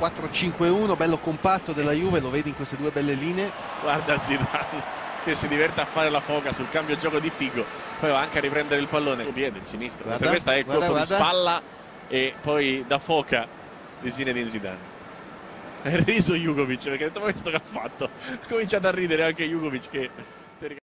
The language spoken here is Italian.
4-5-1 bello compatto della Juve lo vedi in queste due belle linee? Guarda Zidane che si diverte a fare la foca sul cambio gioco di Figo poi va anche a riprendere il pallone. Il piede il sinistro. Guarda, mentre questa è il colpo ecco guarda, di spalla e poi da foca di Zinedine Zidane. È riso Jugovic perché ha detto ma questo che ha fatto? Comincia a ridere anche Jugovic che